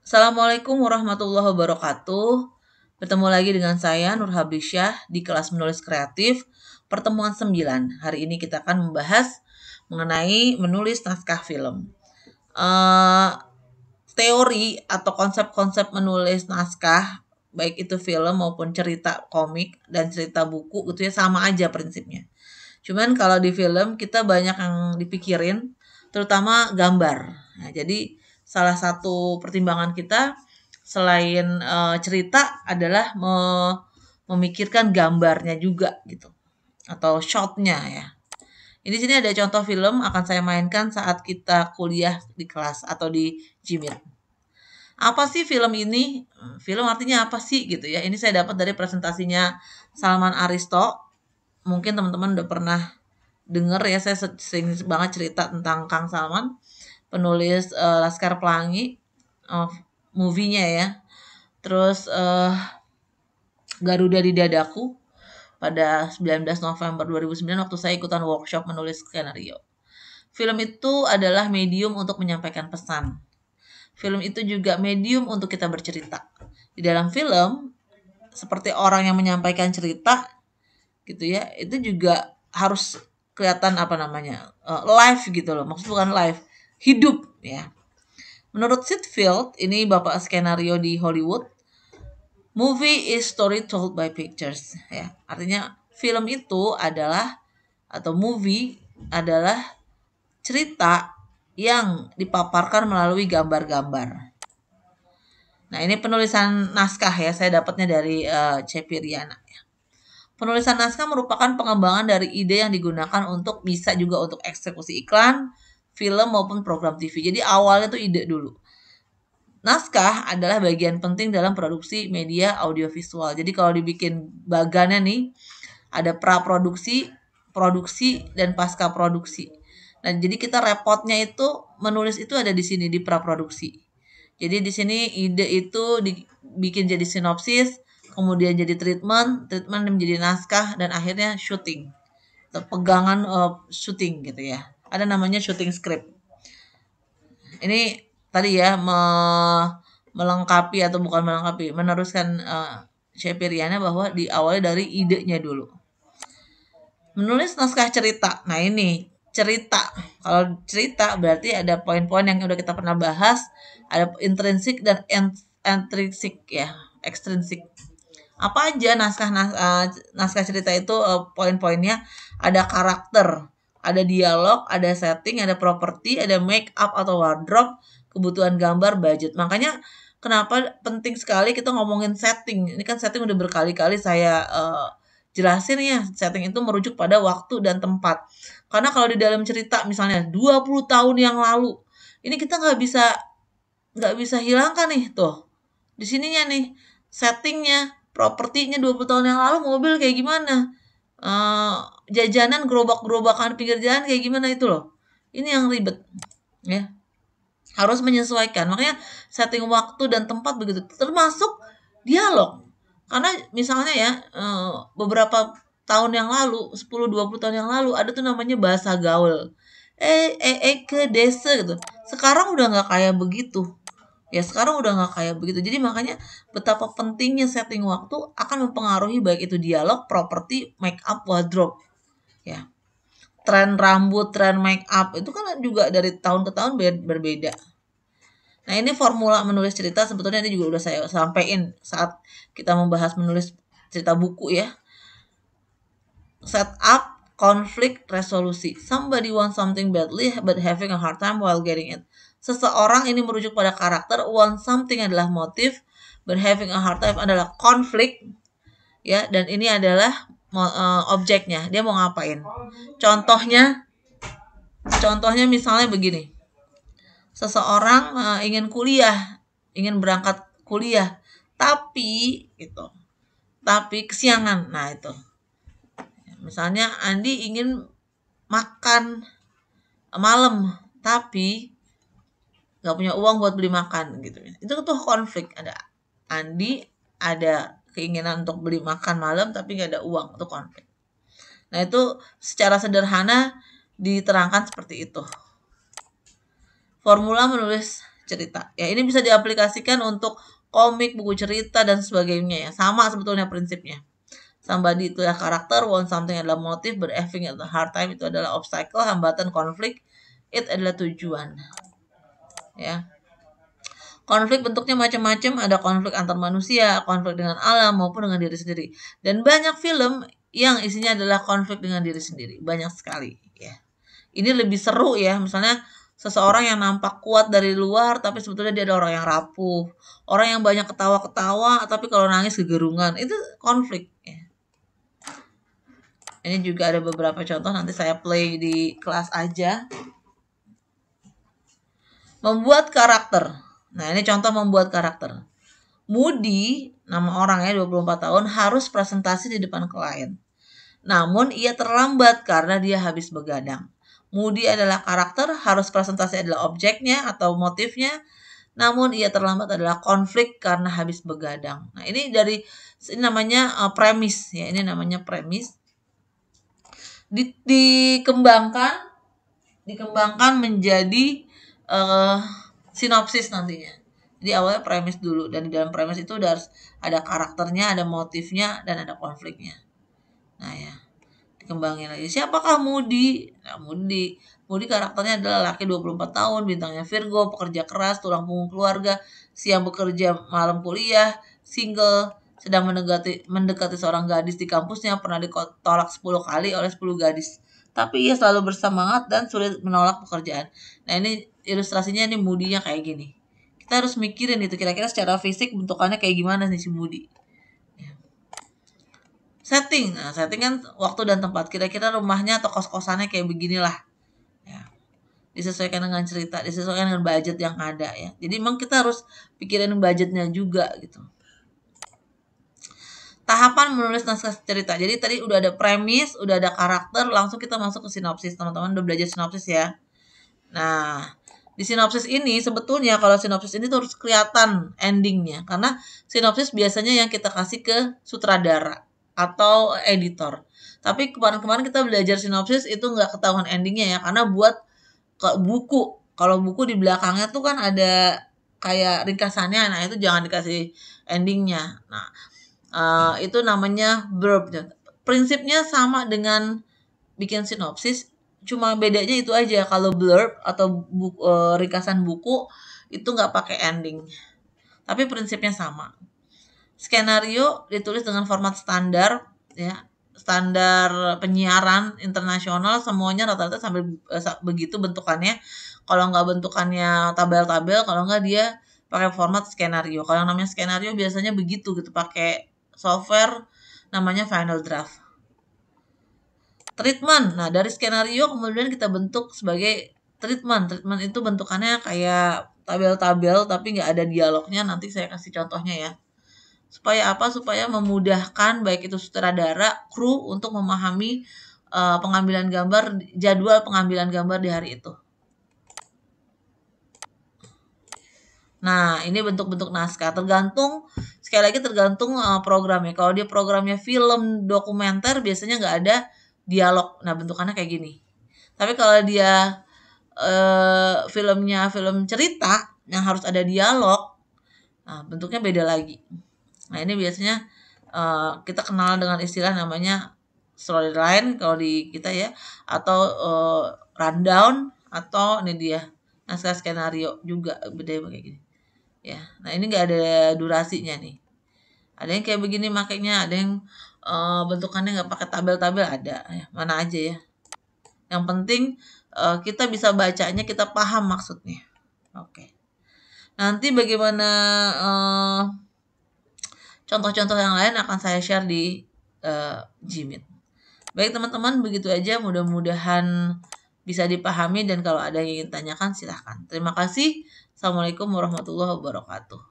Assalamualaikum warahmatullahi wabarakatuh. Bertemu lagi dengan saya Nur Habisyah di kelas menulis kreatif pertemuan 9. Hari ini kita akan membahas mengenai menulis naskah film. Uh, teori atau konsep-konsep menulis naskah baik itu film maupun cerita komik dan cerita buku gitu ya sama aja prinsipnya. Cuman kalau di film kita banyak yang dipikirin terutama gambar. Nah, jadi salah satu pertimbangan kita selain uh, cerita adalah me memikirkan gambarnya juga gitu atau shotnya ya. Ini sini ada contoh film akan saya mainkan saat kita kuliah di kelas atau di Jimit. Apa sih film ini? Film artinya apa sih gitu ya? Ini saya dapat dari presentasinya Salman Aristo. Mungkin teman-teman udah pernah dengar ya saya sering banget cerita tentang Kang Salman penulis uh, Laskar Pelangi uh, movie-nya ya. Terus uh, Garuda di Dadaku pada 19 November 2009 waktu saya ikutan workshop menulis skenario. Film itu adalah medium untuk menyampaikan pesan. Film itu juga medium untuk kita bercerita. Di dalam film, seperti orang yang menyampaikan cerita, gitu ya, itu juga harus kelihatan apa namanya uh, live gitu loh. Maksud bukan live, hidup ya. Menurut Sitfield, ini bapak skenario di Hollywood, movie is story told by pictures ya. Artinya film itu adalah atau movie adalah cerita yang dipaparkan melalui gambar-gambar. Nah, ini penulisan naskah ya, saya dapatnya dari uh, Cepiriana ya. Penulisan naskah merupakan pengembangan dari ide yang digunakan untuk bisa juga untuk eksekusi iklan, film maupun program TV. Jadi awalnya tuh ide dulu. Naskah adalah bagian penting dalam produksi media audiovisual. Jadi kalau dibikin bagannya nih, ada pra-produksi, produksi, dan pasca produksi. Nah, jadi kita repotnya itu menulis itu ada di sini di pra-produksi. Jadi di sini ide itu dibikin jadi sinopsis, kemudian jadi treatment, treatment menjadi naskah, dan akhirnya syuting. Pegangan uh, syuting gitu ya ada namanya shooting script. Ini tadi ya me melengkapi atau bukan melengkapi, meneruskan uh, Shepiriana bahwa diawali dari idenya dulu. Menulis naskah cerita. Nah, ini cerita. Kalau cerita berarti ada poin-poin yang udah kita pernah bahas, ada intrinsik dan intrinsik ya, ekstrinsik. Apa aja naskah nas, uh, naskah cerita itu uh, poin-poinnya? Ada karakter, ada dialog, ada setting, ada properti, ada make up atau wardrobe, kebutuhan gambar, budget. Makanya kenapa penting sekali kita ngomongin setting. Ini kan setting udah berkali-kali saya uh, jelasin ya, setting itu merujuk pada waktu dan tempat. Karena kalau di dalam cerita misalnya 20 tahun yang lalu, ini kita nggak bisa nggak bisa hilangkan nih tuh. Di sininya nih settingnya, propertinya 20 tahun yang lalu mobil kayak gimana? Uh, jajanan gerobak-gerobakan pinggir jalan kayak gimana itu loh. Ini yang ribet. Ya. Harus menyesuaikan. Makanya setting waktu dan tempat begitu. Termasuk dialog. Karena misalnya ya eh, beberapa tahun yang lalu, 10-20 tahun yang lalu ada tuh namanya bahasa gaul. Eh, eh, eh ke desa gitu. Sekarang udah nggak kayak begitu. Ya sekarang udah nggak kayak begitu. Jadi makanya betapa pentingnya setting waktu akan mempengaruhi baik itu dialog, properti, make up, wardrobe. Ya. Tren rambut tren make up itu kan juga dari tahun ke tahun berbeda. Nah ini formula menulis cerita sebetulnya ini juga udah saya sampaikan saat kita membahas menulis cerita buku ya. Set up konflik resolusi. Somebody want something badly but having a hard time while getting it seseorang ini merujuk pada karakter want something adalah motif but having a hard time adalah konflik ya dan ini adalah uh, objeknya. Dia mau ngapain? Contohnya contohnya misalnya begini. Seseorang uh, ingin kuliah ingin berangkat kuliah tapi itu tapi kesiangan. Nah itu. Misalnya Andi ingin makan malam tapi nggak punya uang buat beli makan gitu itu tuh konflik ada Andi ada keinginan untuk beli makan malam tapi nggak ada uang untuk konflik. Nah itu secara sederhana diterangkan seperti itu. Formula menulis cerita. Ya, ini bisa diaplikasikan untuk komik, buku cerita dan sebagainya ya. Sama sebetulnya prinsipnya. Somebody itu ya karakter, want something adalah motif, but having at the hard time itu adalah obstacle, hambatan, konflik, it adalah tujuan. Ya. Konflik bentuknya macam-macam, ada konflik antar manusia, konflik dengan alam maupun dengan diri sendiri. Dan banyak film yang isinya adalah konflik dengan diri sendiri, banyak sekali ya. Ini lebih seru ya, misalnya seseorang yang nampak kuat dari luar tapi sebetulnya dia ada orang yang rapuh, orang yang banyak ketawa-ketawa tapi kalau nangis kegerungan, itu konflik ya. Ini juga ada beberapa contoh nanti saya play di kelas aja. Membuat karakter. Nah, ini contoh membuat karakter. Moody, nama orang ya 24 tahun, harus presentasi di depan klien. Namun ia terlambat karena dia habis begadang. Moody adalah karakter, harus presentasi adalah objeknya atau motifnya. Namun ia terlambat adalah konflik karena habis begadang. Nah, ini dari ini namanya uh, premis ya, ini namanya premis. Di, dikembangkan dikembangkan menjadi uh, sinopsis nantinya. Jadi awalnya premis dulu dan di dalam premis itu udah harus ada karakternya, ada motifnya dan ada konfliknya. Nah ya, dikembangin lagi. Siapakah Moody? Nah, Moody Moody karakternya adalah laki 24 tahun, bintangnya Virgo, pekerja keras, tulang punggung keluarga, siang bekerja, malam kuliah, single, sedang mendekati, mendekati seorang gadis di kampusnya, pernah ditolak 10 kali oleh 10 gadis. Tapi ia selalu bersemangat dan sulit menolak pekerjaan. Nah ini ilustrasinya ini Moody-nya kayak gini. Kita harus mikirin itu kira-kira secara fisik bentukannya kayak gimana nih si. Ya. Setting, nah, setting kan waktu dan tempat. Kira-kira rumahnya atau kos-kosannya kayak beginilah. Ya. Disesuaikan dengan cerita, disesuaikan dengan budget yang ada ya. Jadi memang kita harus pikirin budgetnya juga gitu tahapan menulis naskah cerita. Jadi tadi udah ada premis, udah ada karakter, langsung kita masuk ke sinopsis. Teman-teman udah belajar sinopsis ya. Nah, di sinopsis ini sebetulnya kalau sinopsis ini tuh harus kelihatan endingnya karena sinopsis biasanya yang kita kasih ke sutradara atau editor. Tapi kemarin-kemarin kita belajar sinopsis itu nggak ketahuan endingnya ya karena buat ke buku. Kalau buku di belakangnya tuh kan ada kayak ringkasannya, nah itu jangan dikasih endingnya. Nah uh, itu namanya blurb. Prinsipnya sama dengan bikin sinopsis, cuma bedanya itu aja. Kalau blurb atau buku, uh, ringkasan buku itu nggak pakai ending. Tapi prinsipnya sama. Skenario ditulis dengan format standar ya. Standar penyiaran internasional semuanya rata-rata sampai uh, begitu bentukannya. Kalau nggak bentukannya tabel-tabel kalau nggak dia pakai format skenario. Kalau namanya skenario biasanya begitu gitu pakai software namanya final draft treatment. Nah, dari skenario kemudian kita bentuk sebagai treatment. Treatment itu bentukannya kayak tabel-tabel tapi nggak ada dialognya. Nanti saya kasih contohnya ya. Supaya apa? Supaya memudahkan baik itu sutradara, kru untuk memahami uh, pengambilan gambar, jadwal pengambilan gambar di hari itu. Nah, ini bentuk-bentuk naskah. Tergantung, sekali lagi tergantung uh, programnya. Kalau dia programnya film dokumenter, biasanya nggak ada dialog. Nah, bentukannya kayak gini. Tapi kalau dia uh, filmnya film cerita yang harus ada dialog, nah, bentuknya beda lagi. Nah, ini biasanya uh, kita kenal dengan istilah namanya storyline kalau di kita ya, atau uh, rundown atau ini dia naskah skenario juga beda kayak gini. Ya, nah ini nggak ada durasinya nih. Ada yang kayak begini makanya, ada yang uh, bentukannya nggak pakai tabel-tabel ada. Ya mana aja ya. Yang penting uh, kita bisa bacanya kita paham maksudnya. Oke. Nanti bagaimana uh, contoh-contoh yang lain akan saya share di uh, baik teman-teman begitu aja. Mudah-mudahan bisa dipahami dan kalau ada yang ingin tanyakan silahkan. Terima kasih. Assalamualaikum warahmatullahi wabarakatuh